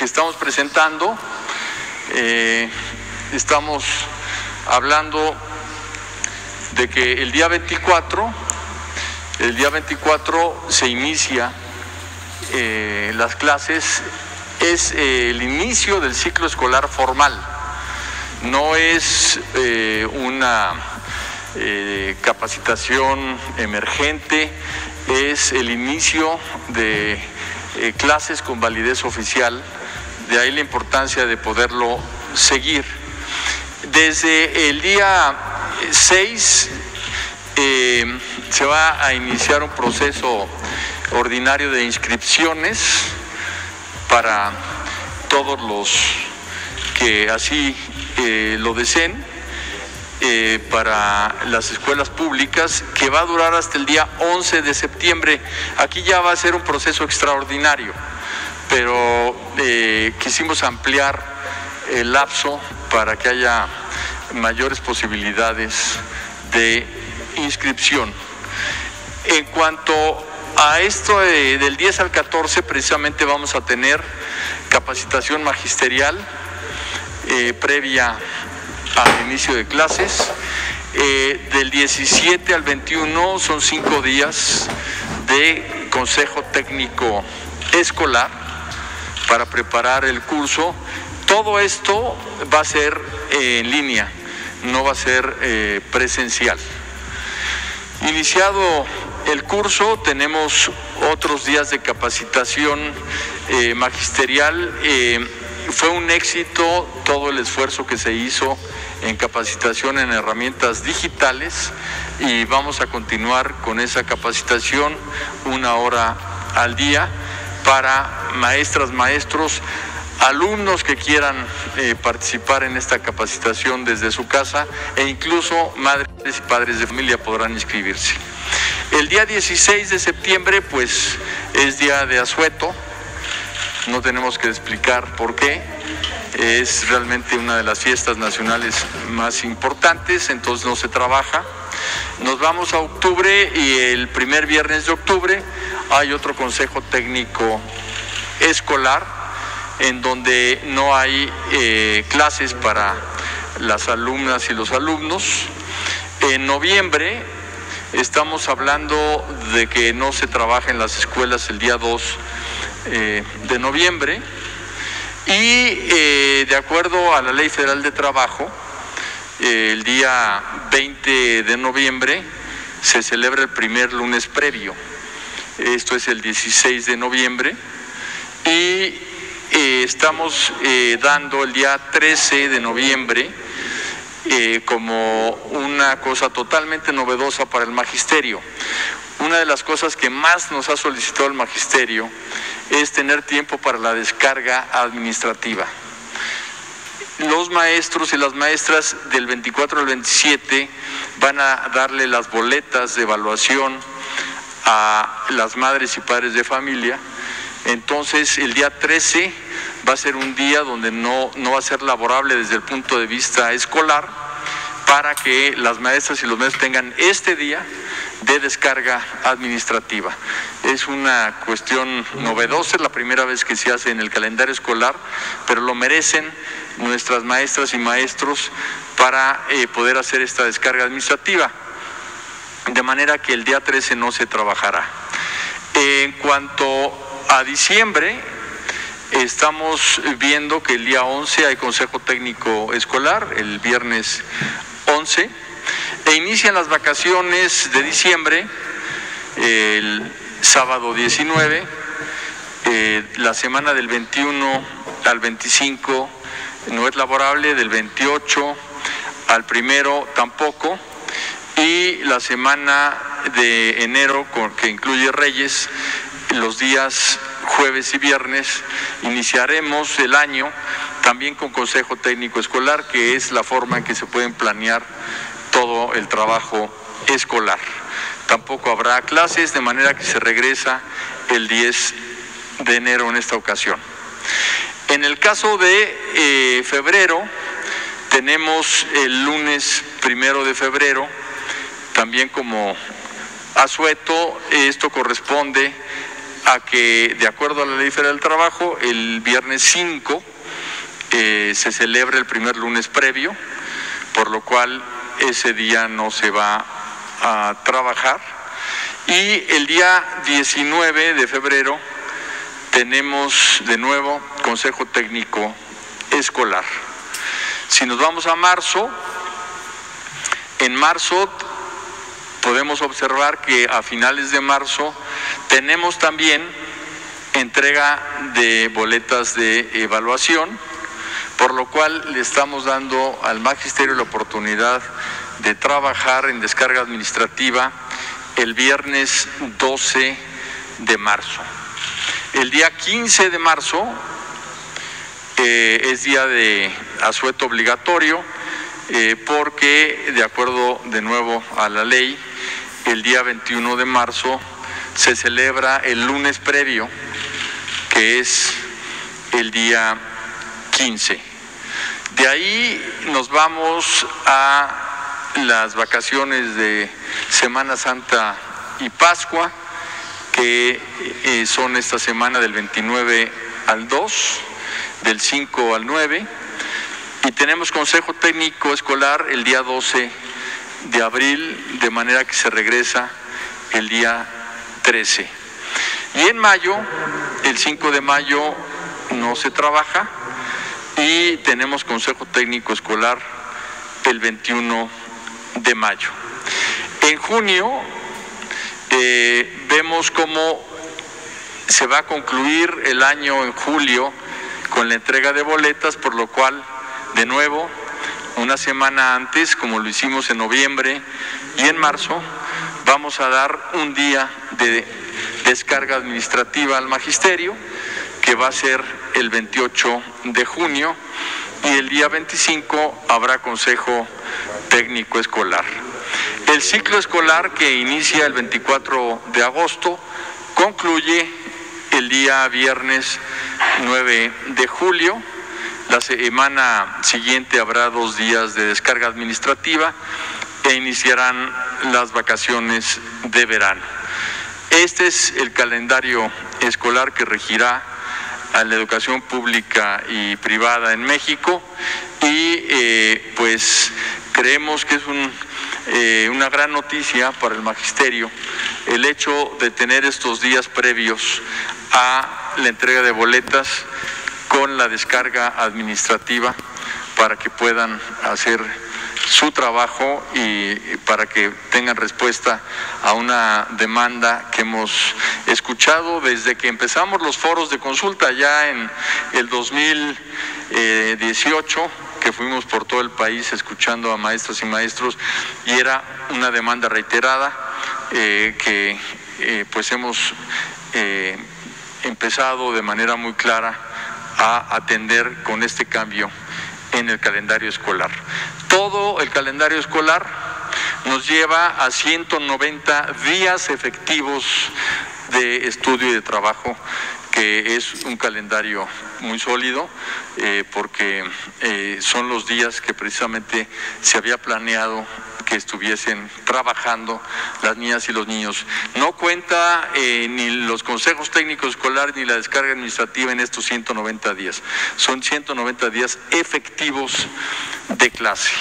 que estamos presentando, eh, estamos hablando de que el día 24, el día 24 se inicia eh, las clases, es eh, el inicio del ciclo escolar formal, no es una capacitación emergente, es el inicio de clases con validez oficial, de ahí la importancia de poderlo seguir. Desde el día 6 eh, se va a iniciar un proceso ordinario de inscripciones para todos los que así eh, lo deseen. Eh, para las escuelas públicas que va a durar hasta el día 11 de septiembre. Aquí ya va a ser un proceso extraordinario, pero quisimos ampliar el lapso para que haya mayores posibilidades de inscripción. En cuanto a esto del 10 al 14, precisamente vamos a tener capacitación magisterial eh, previa al inicio de clases. Eh, del 17 al 21 son cinco días de consejo técnico escolar para preparar el curso. Todo esto va a ser en línea no va a ser eh, presencial. Iniciado el curso, tenemos otros días de capacitación eh, magisterial. Eh, fue un éxito todo el esfuerzo que se hizo en capacitación en herramientas digitales y vamos a continuar con esa capacitación una hora al día para maestras, maestros, alumnos que quieran eh, participar en esta capacitación desde su casa e incluso madres y padres de familia podrán inscribirse. El día 16 de septiembre pues es día de asueto, no tenemos que explicar por qué, es realmente una de las fiestas nacionales más importantes, entonces no se trabaja. Nos vamos a octubre y el primer viernes de octubre hay otro consejo técnico escolar en donde no hay eh, clases para las alumnas y los alumnos. En noviembre estamos hablando de que no se trabaja en las escuelas el día 2 eh, de noviembre y eh, de acuerdo a la Ley Federal de Trabajo, el día 20 de noviembre se celebra el primer lunes previo. Esto es el 16 de noviembre. Y eh, estamos eh, dando el día 13 de noviembre eh, como una cosa totalmente novedosa para el magisterio. Una de las cosas que más nos ha solicitado el magisterio es tener tiempo para la descarga administrativa. Los maestros y las maestras del 24 al 27 van a darle las boletas de evaluación a las madres y padres de familia entonces el día 13 va a ser un día donde no, no va a ser laborable desde el punto de vista escolar para que las maestras y los maestros tengan este día de descarga administrativa. Es una cuestión novedosa, es la primera vez que se hace en el calendario escolar, pero lo merecen nuestras maestras y maestros para eh, poder hacer esta descarga administrativa, de manera que el día 13 no se trabajará. En cuanto a diciembre estamos viendo que el día 11 hay Consejo Técnico Escolar, el viernes 11, e inician las vacaciones de diciembre el sábado 19, eh, la semana del 21 al 25 no es laborable, del 28 al primero tampoco, y la semana de enero, que incluye Reyes, los días jueves y viernes iniciaremos el año también con Consejo Técnico Escolar, que es la forma en que se pueden planear todo el trabajo escolar. Tampoco habrá clases, de manera que se regresa el 10 de enero en esta ocasión. En el caso de eh, febrero, tenemos el lunes primero de febrero, también como asueto, esto corresponde a que, de acuerdo a la Ley Federal del Trabajo, el viernes 5 eh, se celebra el primer lunes previo, por lo cual ese día no se va a trabajar. Y el día 19 de febrero tenemos de nuevo Consejo Técnico Escolar. Si nos vamos a marzo, en marzo podemos observar que a finales de marzo tenemos también entrega de boletas de evaluación, por lo cual le estamos dando al magisterio la oportunidad de trabajar en descarga administrativa el viernes 12 de marzo. El día 15 de marzo eh, es día de asueto obligatorio eh, porque de acuerdo de nuevo a la ley, el día 21 de marzo se celebra el lunes previo, que es el día 15. De ahí nos vamos a las vacaciones de Semana Santa y Pascua, que eh, son esta semana del 29 al 2, del 5 al 9 y tenemos consejo técnico escolar el día 12 de abril, de manera que se regresa el día 13. Y en mayo, el 5 de mayo, no se trabaja y tenemos consejo técnico escolar el 21 de mayo. En junio eh, vemos cómo se va a concluir el año en julio con la entrega de boletas, por lo cual de nuevo, una semana antes, como lo hicimos en noviembre y en marzo, vamos a dar un día de descarga administrativa al magisterio, que va a ser el 28 de junio, y el día 25 habrá consejo técnico escolar. El ciclo escolar que inicia el 24 de agosto concluye el día viernes 9 de julio la semana siguiente habrá dos días de descarga administrativa e iniciarán las vacaciones de verano. Este es el calendario escolar que regirá a la educación pública y privada en México y eh, pues creemos que es eh, una gran noticia para el magisterio el hecho de tener estos días previos a la entrega de boletas con la descarga administrativa para que puedan hacer su trabajo y para que tengan respuesta a una demanda que hemos escuchado desde que empezamos los foros de consulta ya en el 2018 que fuimos por todo el país escuchando a maestros y maestros y era una demanda reiterada eh, que eh, pues hemos eh, empezado de manera muy clara a atender con este cambio en el calendario escolar. Todo el calendario escolar nos lleva a 190 días efectivos de estudio y de trabajo, es un calendario muy sólido, eh, porque eh, son los días que precisamente se había planeado que estuviesen trabajando las niñas y los niños. No cuenta eh, ni los consejos técnicos escolares ni la descarga administrativa en estos 190 días. Son 190 días efectivos de clase.